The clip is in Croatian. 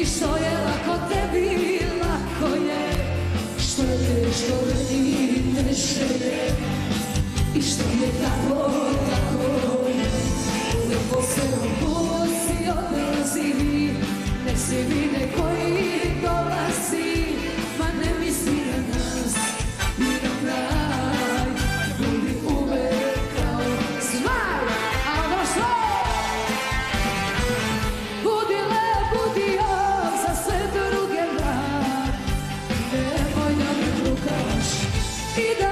I što je lako tebi, lako je. Što je teško meni, teše je. I što je tako, tako je. Lepo se u posi odlazi Ne si vi nekoji dolazi. Ma ne misli na nas i na kraj. Budi uvek kao a ono Budi vida.